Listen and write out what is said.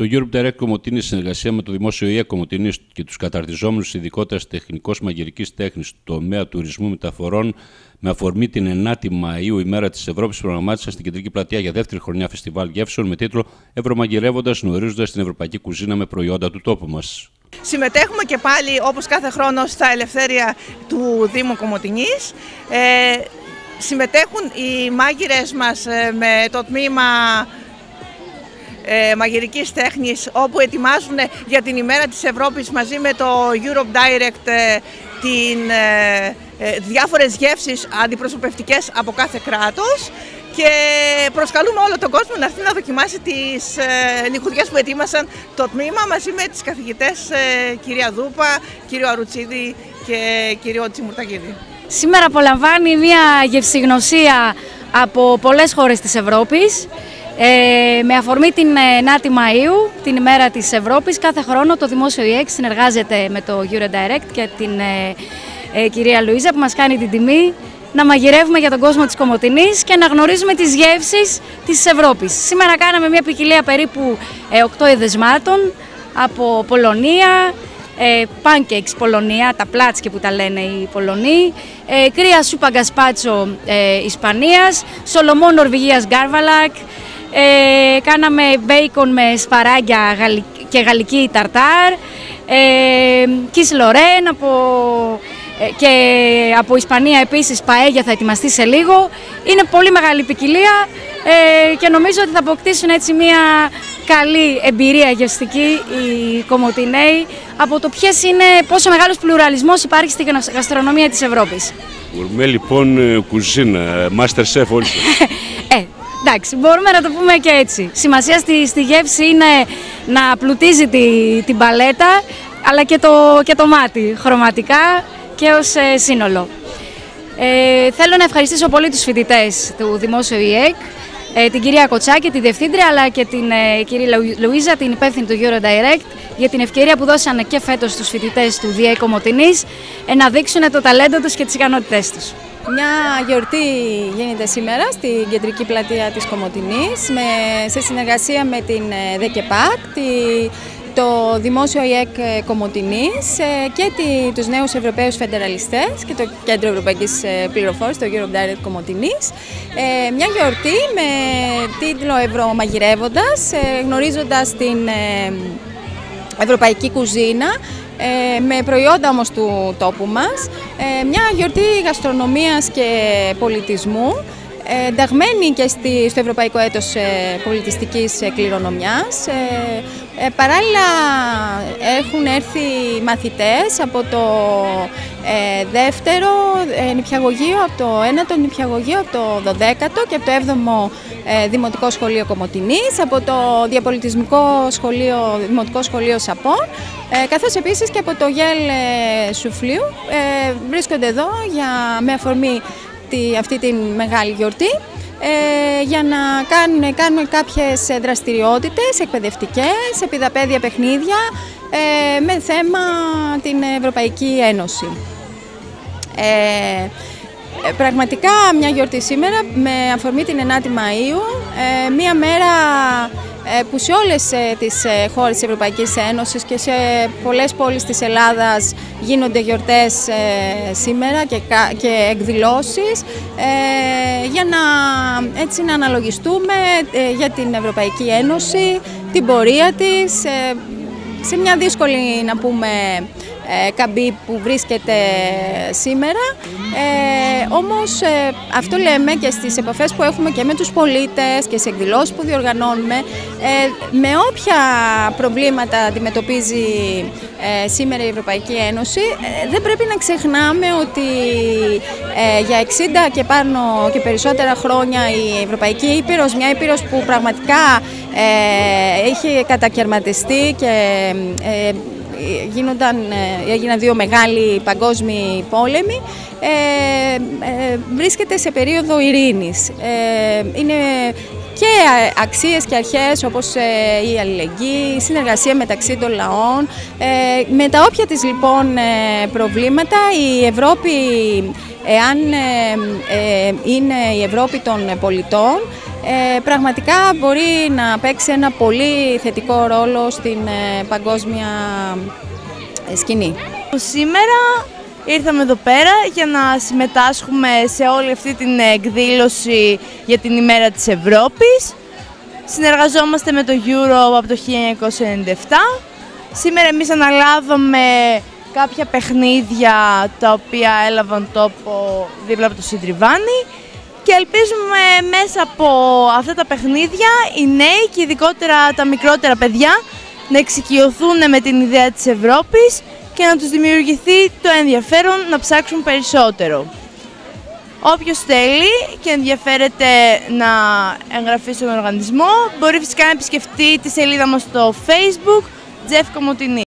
Το Europe Direct Κομωτίνη, συνεργασία με το Δημόσιο ΙΕ Κομωτίνη και τους καταρτιζόμενους ειδικότερα τεχνικό μαγειρικής τέχνης στο τομέα τουρισμού μεταφορών, με αφορμή την 9η Μαου, ημέρα της Ευρώπης, προγραμμάτισαν στην κεντρική πλατεία για δεύτερη χρονιά φεστιβάλ γεύσεων με τίτλο Ευρωμαγειρεύοντας, γνωρίζοντας την ευρωπαϊκή κουζίνα με προϊόντα του τόπου μας. Συμμετέχουμε και πάλι όπως κάθε χρόνο στα ελευθέρια του Δήμου Κομωτινής. Ε, συμμετέχουν οι μάγειρες μας ε, με το τμήμα ε, μαγειρικής τέχνης όπου ετοιμάζουν για την ημέρα της Ευρώπης μαζί με το Europe Direct ε, την, ε, ε, διάφορες γεύσεις αντιπροσωπευτικές από κάθε κράτος και προσκαλούμε όλο τον κόσμο να έρθει να δοκιμάσει τις ε, που ετοίμασαν το τμήμα μαζί με τις καθηγητές ε, κυρία Δούπα, κύριο Αρουτσίδη και κύριο Τσιμουρταγίδη. Σήμερα απολαμβάνει μια γευσηγνωσία από πολλές χώρες της Ευρώπης. Ε, με αφορμή την 9η ε, Μαΐου, την ημέρα της Ευρώπης, κάθε χρόνο το Δημόσιο ΙΕΚ συνεργάζεται με το Eurodirect και την ε, κυρία Λουίζα που μας κάνει την τιμή να μαγειρεύουμε για τον κόσμο της Κομωτινής και να γνωρίζουμε τις γεύσεις της Ευρώπης. Σήμερα κάναμε μια ποικιλία περίπου 8 εδεσμάτων από Πολωνία, ε, pancakes Πολωνία, τα πλάτσκε που τα λένε οι Πολωνοί, ε, κρύα σούπα γκασπάτσο ε, Ισπανίας, Σολομό Νορβηγίας Γκάρβαλακ, ε, κάναμε μπέικον με σπαράγγια και γαλλική ταρτάρ, ε, Κις Λορέν από ε, και από Ισπανία επίσης παέγια θα ετοιμαστεί σε λίγο. Είναι πολύ μεγάλη ποικιλία ε, και νομίζω ότι θα αποκτήσουν έτσι μια καλή εμπειρία γευστική οι Κομωτινέοι από το ποιες είναι, πόσο μεγάλος πλουραλισμός υπάρχει στη γαστρονομία της Ευρώπης. Γουρμέ λοιπόν ε, κουζίνα, master chef όλοι ε, εντάξει, μπορούμε να το πούμε και έτσι. Σημασία στη, στη γεύση είναι να πλουτίζει τη, την παλέτα, αλλά και το, και το μάτι χρωματικά και ως ε, σύνολο. Ε, θέλω να ευχαριστήσω πολύ τους φοιτητές του Δημόσιου ΙΕΚ, ε, την κυρία Κοτσάκη, τη Διευθύντρια, αλλά και την ε, κυρία Λουίζα, την υπεύθυνη του Eurodirect, για την ευκαιρία που δώσανε και φέτος στους φοιτητές του ΔΙΕ Κομωτινής ε, να δείξουν το ταλέντο τους και τις ικανότητές τους. Μια γιορτή γίνεται σήμερα στην κεντρική πλατεία της Κομωτινής με, σε συνεργασία με την ΔΕΚΕΠΑΚ, τη το Δημόσιο ΙΕΚ Κομωτινής ε, και τους νέους Ευρωπαίους Φεντεραλιστές και το Κέντρο Ευρωπαϊκής ε, Πληροφόρησης, το Europe Direct Κομωτινής. Ε, μια γιορτή με τίτλο Ευρωμαγειρεύοντας, γνωρίζοντας την ευρωπαϊκή κουζίνα, με προϊόντα όμως του τόπου μας. Μια γιορτή γαστρονομίας και πολιτισμού, ενταγμένη και στο Ευρωπαϊκό Έτος Πολιτιστικής Κληρονομιάς. Ε, παράλληλα έχουν έρθει μαθητές από το ε, δεύτερο ε, νηπιαγωγείο, από το ένατο νηπιαγωγείο, από το 12ο και από το 7ο ε, Δημοτικό Σχολείο Κομωτινής, από το Διαπολιτισμικό Σχολείο, Δημοτικό Σχολείο Σαπών, ε, καθώς επίσης και από το ΓΕΛ ε, Σουφλίου. Ε, βρίσκονται εδώ για, με αφορμή τη, αυτή τη μεγάλη γιορτή ε, για να κάνουν, κάνουν κάποιες δραστηριότητες εκπαιδευτικές, επιδαπέδια παιχνίδια ε, με θέμα την Ευρωπαϊκή Ένωση. Ε, πραγματικά μια γιορτή σήμερα με αφορμή την 9η Μαΐου, μια μέρα ε, που σε όλες ε, τις ε, χώρες της Ευρωπαϊκής Ένωσης και σε πολλές πόλεις της Ελλάδας γίνονται γιορτές σήμερα και εκδηλώσεις για να, έτσι, να αναλογιστούμε για την Ευρωπαϊκή Ένωση, την πορεία της, σε μια δύσκολη να πούμε ε, καμπή που βρίσκεται σήμερα. Ε, όμως ε, αυτό λέμε και στις επαφές που έχουμε και με τους πολίτες και σε εκδηλώσεις που διοργανώνουμε ε, με όποια προβλήματα αντιμετωπίζει σήμερα η Ευρωπαϊκή Ένωση δεν πρέπει να ξεχνάμε ότι για 60 και πάνω και περισσότερα χρόνια η Ευρωπαϊκή Ήπειρος, μια Ήπειρος που πραγματικά είχε κατακαιρματιστεί και γίνονταν, ε, έγιναν δύο μεγάλοι παγκόσμιοι πόλεμοι, ε, ε, βρίσκεται σε περίοδο ειρήνης. Ε, είναι και αξίες και αρχές όπως η αλληλεγγύη, η συνεργασία μεταξύ των λαών. με τα όποια της λοιπόν προβλήματα η Ευρώπη, εάν είναι η Ευρώπη των πολιτών, ε, πραγματικά μπορεί να παίξει ένα πολύ θετικό ρόλο στην ε, παγκόσμια ε, σκηνή. Σήμερα ήρθαμε εδώ πέρα για να συμμετάσχουμε σε όλη αυτή την εκδήλωση για την ημέρα της Ευρώπης. Συνεργαζόμαστε με το Euro από το 1997. Σήμερα εμείς αναλάβαμε κάποια παιχνίδια τα οποία έλαβαν τόπο δίπλα από το Συντριβάνι και ελπίζουμε μέσα από αυτά τα παιχνίδια οι νέοι και ειδικότερα τα μικρότερα παιδιά να εξοικειωθούν με την ιδέα της Ευρώπης και να τους δημιουργηθεί το ενδιαφέρον να ψάξουν περισσότερο. Όποιος θέλει και ενδιαφέρεται να εγγραφεί στον οργανισμό μπορεί φυσικά να επισκεφτεί τη σελίδα μας στο facebook Jeff Komotini.